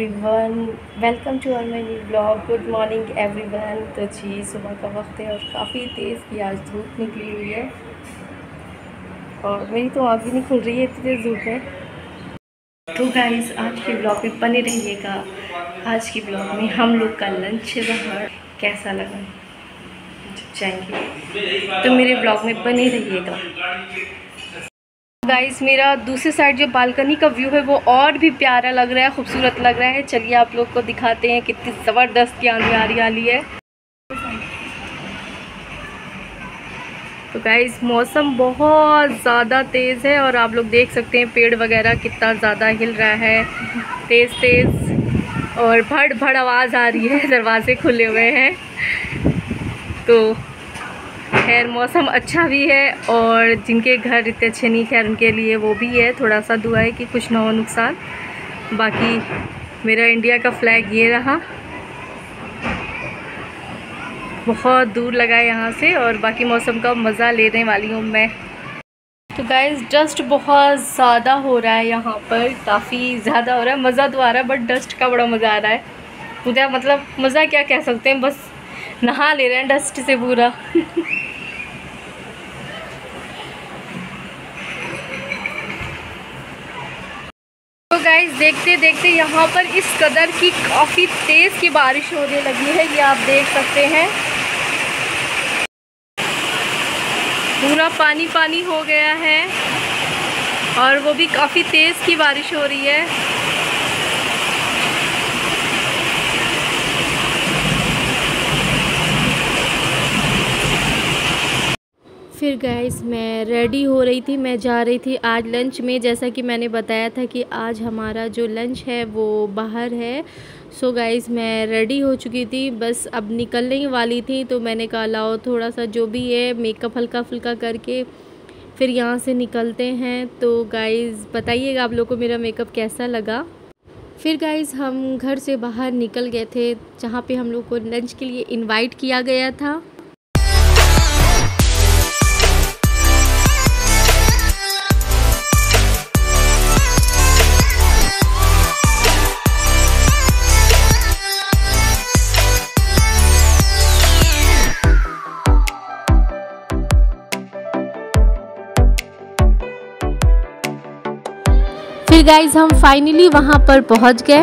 Everyone welcome to our my new blog good morning everyone तो जी, सुबह का वक्त है और काफ़ी तेज़ की आज, धूप निकली हुई है। और मेरी तो आँख भी नहीं खुल रही है, इतनी तेज़ धूप है। तो गाइस आज के ब्लॉग में बने रहिएगा। आज के ब्लॉग में हम लोग का लंच बाहर कैसा लगा? जाएँगे। तो मेरे ब्लॉग में बने रहिएगा। गाइस मेरा दूसरी साइड जो बालकनी का व्यू है, वो और भी प्यारा लग रहा है, खूबसूरत लग रहा है। चलिए आप लोग को दिखाते हैं कितनी ज़बरदस्त की आंधी आ रही है। तो गाइस मौसम बहुत ज़्यादा तेज़ है और आप लोग देख सकते हैं पेड़ वगैरह कितना ज़्यादा हिल रहा है। तेज़ तेज़ और भड़ भड़ आवाज़ आ रही है, दरवाजे खुले हुए हैं। तो खैर, मौसम अच्छा भी है और जिनके घर इतने अच्छे नहीं खैर उनके लिए वो भी है। थोड़ा सा दुआ है कि कुछ ना हो नुकसान। बाकी मेरा इंडिया का फ्लैग ये रहा। बहुत दूर लगा है यहाँ से और बाकी मौसम का मज़ा लेने वाली हूँ मैं। तो गाइज़ डस्ट बहुत ज़्यादा हो रहा है यहाँ पर। काफ़ी ज़्यादा हो रहा है। मज़ा तो आ रहा है बट डस्ट का बड़ा मज़ा आ रहा है। मुझे मतलब मज़ा क्या कह सकते हैं, बस नहा ले रहे हैं डस्ट से पूरा तो गाइस देखते देखते यहाँ पर इस कदर की काफ़ी तेज़ की बारिश होने लगी है, ये आप देख सकते हैं। पूरा पानी पानी हो गया है और वो भी काफ़ी तेज़ की बारिश हो रही है। फिर गैस मैं रेडी हो रही थी, मैं जा रही थी आज लंच में। जैसा कि मैंने बताया था कि आज हमारा जो लंच है वो बाहर है। सो गाइस मैं रेडी हो चुकी थी, बस अब निकलने वाली थी तो मैंने कहा, लाओ थोड़ा सा जो भी है मेकअप हल्का फुल्का करके फिर यहाँ से निकलते हैं। तो गाइस बताइएगा आप लोग को मेरा मेकअप कैसा लगा? फिर गाइस हम घर से बाहर निकल गए थे, जहाँ पे हम लोग को लंच के लिए इनवाइट किया गया था। फिर गाइज़ हम फाइनली वहाँ पर पहुँच गए।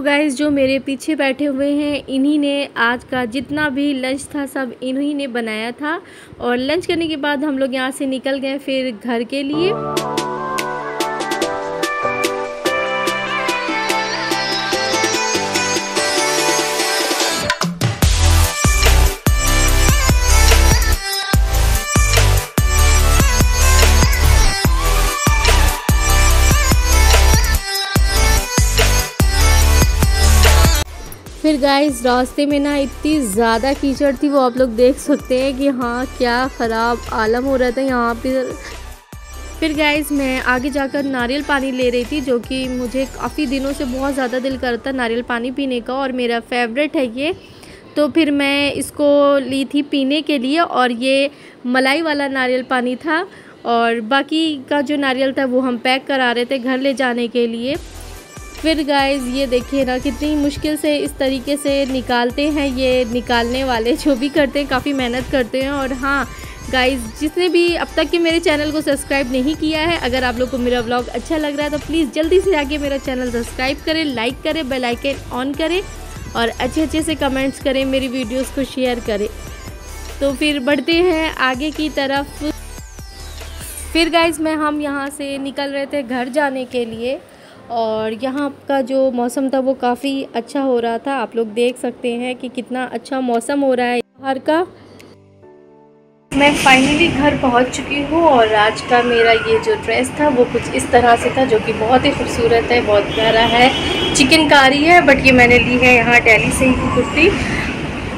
गाइज़ जो मेरे पीछे बैठे हुए हैं, इन्हीं ने आज का जितना भी लंच था, सब इन्हीं ने बनाया था। और लंच करने के बाद हम लोग यहाँ से निकल गए फिर घर के लिए। फिर गाइस रास्ते में ना इतनी ज़्यादा कीचड़ थी, वो आप लोग देख सकते हैं कि हाँ क्या ख़राब आलम हो रहा था यहाँ पे। फिर गाइस मैं आगे जाकर नारियल पानी ले रही थी, जो कि मुझे काफ़ी दिनों से बहुत ज़्यादा दिल करता नारियल पानी पीने का, और मेरा फेवरेट है ये। तो फिर मैं इसको ली थी पीने के लिए, और ये मलाई वाला नारियल पानी था, और बाकी का जो नारियल था वो हम पैक करा रहे थे घर ले जाने के लिए। फिर गाइस ये देखिए ना, कितनी मुश्किल से इस तरीके से निकालते हैं ये निकालने वाले, जो भी करते हैं, काफ़ी मेहनत करते हैं और हाँ गाइस जिसने भी अब तक के मेरे चैनल को सब्सक्राइब नहीं किया है, अगर आप लोग को मेरा ब्लॉग अच्छा लग रहा है तो प्लीज़ जल्दी से आके मेरा चैनल सब्सक्राइब करें लाइक करें बेल आइकन ऑन करें और अच्छे अच्छे से कमेंट्स करें, मेरी वीडियोज़ को शेयर करें। तो फिर बढ़ते हैं आगे की तरफ़। फिर गाइज़ मैं हम यहाँ से निकल रहे थे घर जाने के लिए। और यहाँ का जो मौसम था वो काफ़ी अच्छा हो रहा था। आप लोग देख सकते हैं कि कितना अच्छा मौसम हो रहा है बाहर का। मैं फाइनली घर पहुँच चुकी हूँ और आज का मेरा ये जो ड्रेस था वो कुछ इस तरह से था जो कि बहुत ही खूबसूरत है, बहुत प्यारा है, चिकनकारी है बट ये मैंने ली है यहाँ डेली से ही कुर्ती।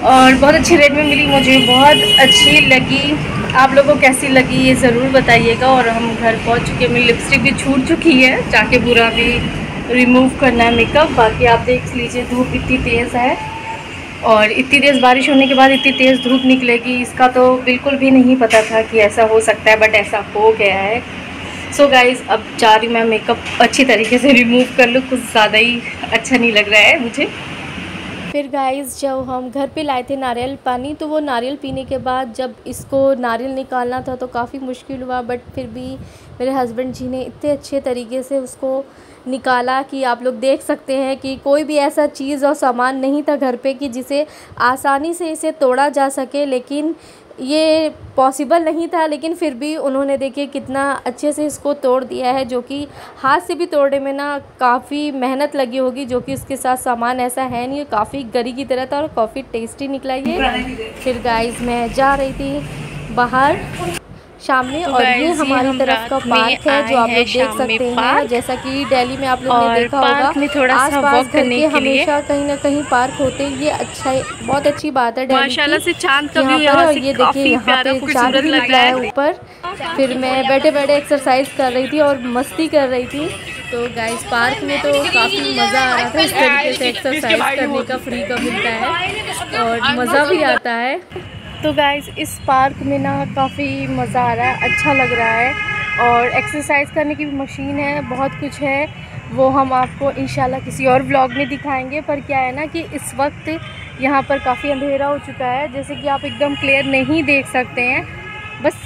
और बहुत अच्छे रेट में मिली, मुझे बहुत अच्छी लगी। आप लोगों को कैसी लगी ये ज़रूर बताइएगा और हम घर पहुँच चुके हैं। मेरी लिपस्टिक भी छूट चुकी है, जाके बुरा भी रिमूव करना है मेकअप बाकी आप देख लीजिए, धूप इतनी तेज़ है और इतनी तेज़ बारिश होने के बाद इतनी तेज़ धूप निकलेगी। इसका तो बिल्कुल भी नहीं पता था कि ऐसा हो सकता है बट ऐसा हो गया है। सो so गाइज़ अब जा रही मैं मेकअप अच्छी तरीके से रिमूव कर लूँ। कुछ ज़्यादा ही अच्छा नहीं लग रहा है मुझे। फिर गाइस जब हम घर पे लाए थे नारियल पानी तो वो नारियल पीने के बाद जब इसको नारियल निकालना था तो काफ़ी मुश्किल हुआ बट फिर भी मेरे हस्बैंड जी ने इतने अच्छे तरीके से उसको निकाला कि आप लोग देख सकते हैं कि कोई भी ऐसा चीज़ और सामान नहीं था घर पे कि जिसे आसानी से इसे तोड़ा जा सके, लेकिन ये पॉसिबल नहीं था लेकिन फिर भी उन्होंने देखिए कितना अच्छे से इसको तोड़ दिया है जो कि हाथ से भी तोड़ने में ना काफ़ी मेहनत लगी होगी जो कि उसके साथ सामान ऐसा है नहीं काफ़ी गरी की तरह था और काफ़ी टेस्टी निकला ये। फिर गाइस मैं जा रही थी बाहर। शाम में तो और ये हमारी तरफ़ का पार्क है जो आप लोग देख सकते हैं जैसा कि दिल्ली में आप लोग ने देखा होगा आस पास घर के हमेशा कहीं ना कहीं पार्क होते हैं। ये अच्छा बहुत अच्छी बात है दिल्ली से चाँद का यहाँ पर ये देखिए यहाँ पे चाँद भी निकला है। ऊपर। फिर मैं बैठे बैठे एक्सरसाइज कर रही थी और मस्ती कर रही थी। तो गाइस पार्क में तो काफ़ी मज़ा आ रहा था। इस तरीके से एक्सरसाइज करने का फ्री का मिलता है और मज़ा भी आता है। तो गाइज़ इस पार्क में ना काफ़ी मज़ा आ रहा है अच्छा लग रहा है और एक्सरसाइज करने की भी मशीन है, बहुत कुछ है। वो हम आपको इन किसी और ब्लॉग में दिखाएँगे, पर क्या है ना कि इस वक्त यहाँ पर काफ़ी अंधेरा हो चुका है, जैसे कि आप एकदम क्लियर नहीं देख सकते हैं। बस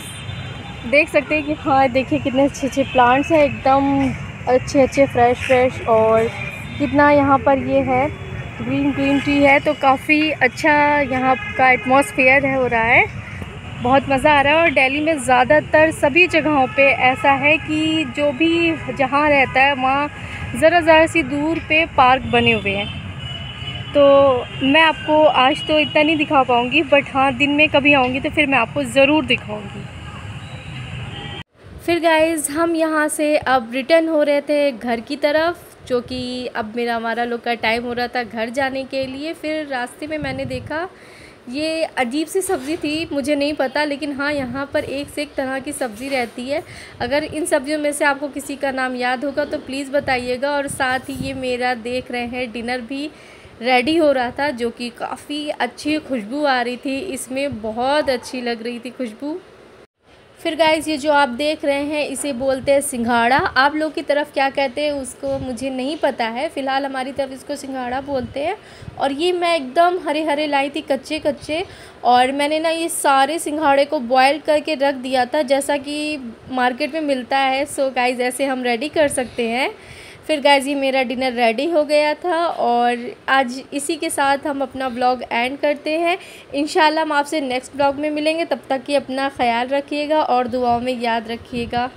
देख सकते हैं कि हाँ देखिए कितने अच्छे अच्छे प्लांट्स हैं, एकदम अच्छे अच्छे फ्रेश फ्रेश और कितना यहाँ पर ये है। ग्रीन ग्रीन टी है तो काफ़ी अच्छा यहाँ का एटमॉस्फेयर है, हो रहा है। बहुत मज़ा आ रहा है और दिल्ली में ज़्यादातर सभी जगहों पे ऐसा है कि जो भी जहाँ रहता है, वहाँ ज़रा ज़रा सी दूर पे पार्क बने हुए हैं। तो मैं आपको आज तो इतना नहीं दिखा पाऊँगी बट हाँ दिन में कभी आऊँगी तो फिर मैं आपको ज़रूर दिखाऊँगी। फिर गाइज़ हम यहाँ से अब रिटर्न हो रहे थे घर की तरफ़। जो कि अब मेरा, हमारा लोग का टाइम हो रहा था घर जाने के लिए, फिर रास्ते में मैंने देखा, ये अजीब सी सब्ज़ी थी, मुझे नहीं पता, लेकिन हाँ यहाँ पर एक से एक तरह की सब्ज़ी रहती है। अगर इन सब्ज़ियों में से आपको किसी का नाम याद होगा तो प्लीज़ बताइएगा, और साथ ही ये मेरा देख रहे हैं डिनर भी रेडी हो रहा था, जो कि काफ़ी अच्छी खुशबू आ रही थी। इसमें बहुत अच्छी लग रही थी खुशबू। फिर गाइज़ ये जो आप देख रहे हैं, इसे बोलते हैं सिंघाड़ा। आप लोग की तरफ़ क्या कहते हैं, उसको मुझे नहीं पता है। फ़िलहाल हमारी तरफ़ इसको सिंघाड़ा बोलते हैं। और ये मैं एकदम हरे हरे लाई थी कच्चे कच्चे और मैंने ना ये सारे सिंघाड़े को बॉयल करके रख दिया था, जैसा कि मार्केट में मिलता है। सो गाइज़ ऐसे हम रेडी कर सकते हैं। फिर गाइज़ ये मेरा डिनर रेडी हो गया था और आज इसी के साथ हम अपना ब्लॉग एंड करते हैं। इन हम आपसे नेक्स्ट ब्लॉग में मिलेंगे, तब तक कि अपना ख्याल रखिएगा और दुआओं में याद रखिएगा।